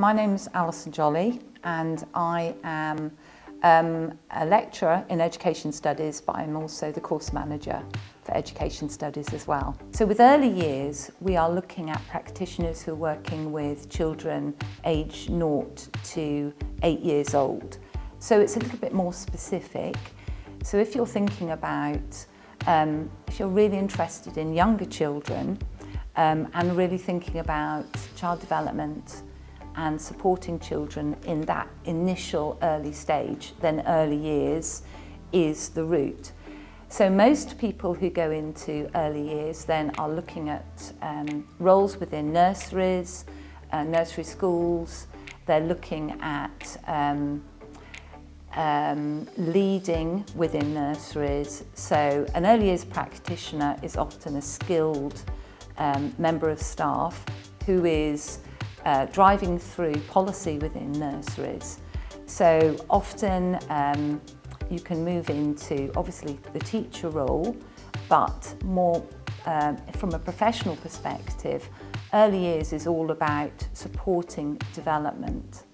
my name's Alyson Jolly and I am um, a lecturer in Education Studies but I'm also the course manager for Education Studies as well. So with early years we are looking at practitioners who are working with children aged 0 to 8 years old. So it's a little bit more specific. So if you're thinking about, um, if you're really interested in younger children um, and really thinking about child development and supporting children in that initial early stage, then early years is the route. So most people who go into early years then are looking at um, roles within nurseries, uh, nursery schools, they're looking at um, um, leading within nurseries. So an early years practitioner is often a skilled um, member of staff who is uh, driving through policy within nurseries. So often um, you can move into obviously the teacher role, but more um, from a professional perspective, early years is all about supporting development.